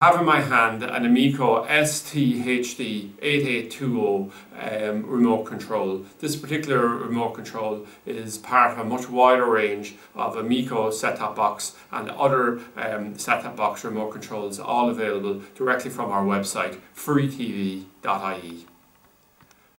have in my hand an Amiko STHD8820 um, remote control. This particular remote control is part of a much wider range of Amiko set-top box and other um, set-top box remote controls all available directly from our website freetv.ie.